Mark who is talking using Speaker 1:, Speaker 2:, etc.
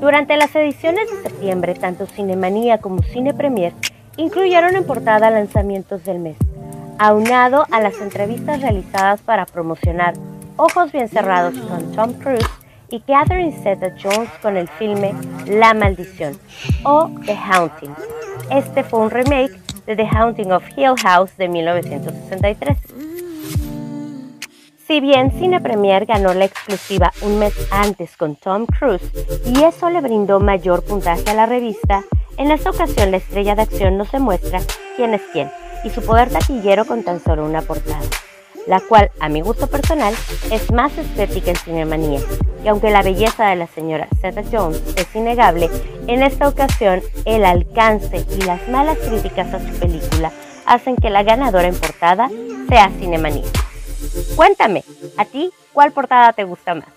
Speaker 1: Durante las ediciones de septiembre, tanto Cinemanía como Cine Premier incluyeron en portada lanzamientos del mes, aunado a las entrevistas realizadas para promocionar Ojos Bien Cerrados con Tom Cruise y Catherine Zeta-Jones con el filme La Maldición o The Haunting. Este fue un remake de The Haunting of Hill House de 1963. Si bien Cine Premier ganó la exclusiva un mes antes con Tom Cruise y eso le brindó mayor puntaje a la revista, en esta ocasión la estrella de acción no se muestra quién es quién y su poder taquillero con tan solo una portada, la cual, a mi gusto personal, es más estética en Cinemanía. Y aunque la belleza de la señora Zeta Jones es innegable, en esta ocasión el alcance y las malas críticas a su película hacen que la ganadora en portada sea Cinemanía. Cuéntame, ¿a ti cuál portada te gusta más?